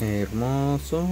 Hermoso.